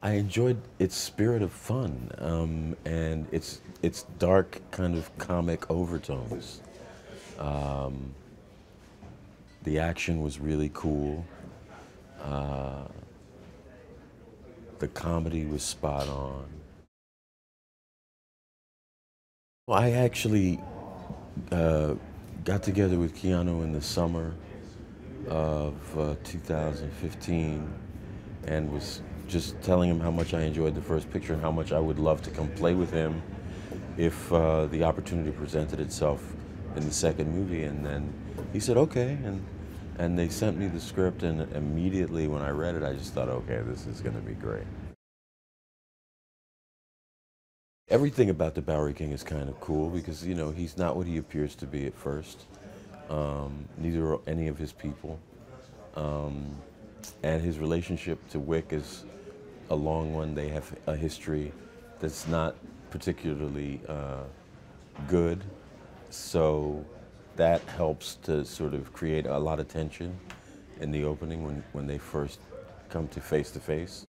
I enjoyed its spirit of fun um, and its its dark kind of comic overtones. Um, the action was really cool. Uh, the comedy was spot on. Well, I actually uh, got together with Keanu in the summer of uh, 2015 and was just telling him how much I enjoyed the first picture and how much I would love to come play with him if uh, the opportunity presented itself in the second movie. And then he said, okay. And, and they sent me the script, and immediately when I read it, I just thought, okay, this is going to be great. Everything about the Bowery King is kind of cool because, you know, he's not what he appears to be at first. Um, neither are any of his people. Um, and his relationship to Wick is a long one. They have a history that's not particularly uh, good. So that helps to sort of create a lot of tension in the opening when, when they first come to face to face.